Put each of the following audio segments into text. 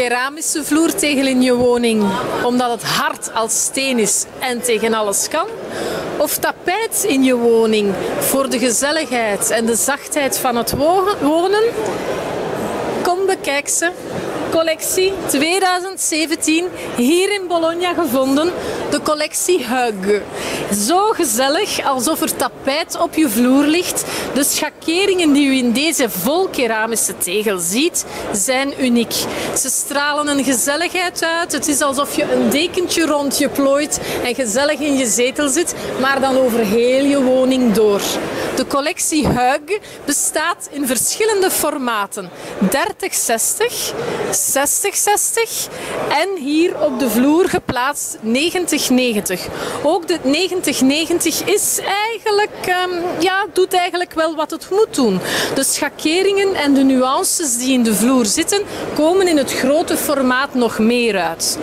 keramische vloertegel in je woning omdat het hard als steen is en tegen alles kan? Of tapijt in je woning voor de gezelligheid en de zachtheid van het wonen? Kom bekijk ze collectie 2017 hier in Bologna gevonden. De collectie Hug. Zo gezellig alsof er tapijt op je vloer ligt. De schakeringen die u in deze vol keramische tegel ziet, zijn uniek. Ze stralen een gezelligheid uit. Het is alsof je een dekentje rond je plooit en gezellig in je zetel zit, maar dan over heel je woning door. De collectie Hug bestaat in verschillende formaten. 3060, 6060 en hier op de vloer geplaatst 9090. Ook de 9090 is eigenlijk, um, ja, doet eigenlijk wel wat het moet doen. De schakeringen en de nuances die in de vloer zitten, komen in het grote formaat nog meer uit.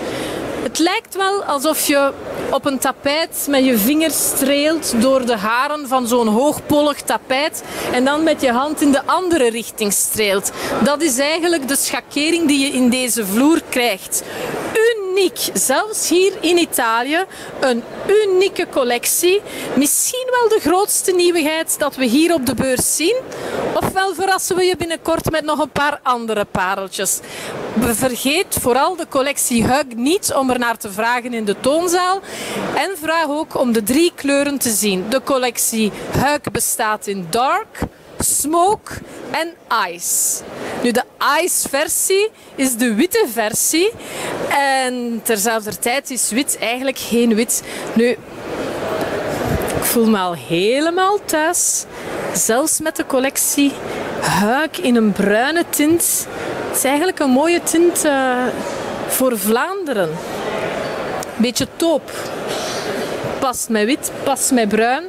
Het lijkt wel alsof je op een tapijt met je vinger streelt door de haren van zo'n hoogpolig tapijt en dan met je hand in de andere richting streelt. Dat is eigenlijk de schakering die je in deze vloer krijgt. Uniek, zelfs hier in Italië, een unieke collectie. Misschien wel de grootste nieuwigheid dat we hier op de beurs zien. Ofwel verrassen we je binnenkort met nog een paar andere pareltjes. Vergeet vooral de collectie Hug niet om er naar te vragen in de toonzaal. En vraag ook om de drie kleuren te zien. De collectie Hug bestaat in dark, smoke en ice. Nu, de ice versie is de witte versie. En terzelfde tijd is wit eigenlijk geen wit. Nu, ik voel me al helemaal thuis. Zelfs met de collectie Huik in een bruine tint. Het is eigenlijk een mooie tint uh, voor Vlaanderen. Beetje toop. Past met wit, past met bruin.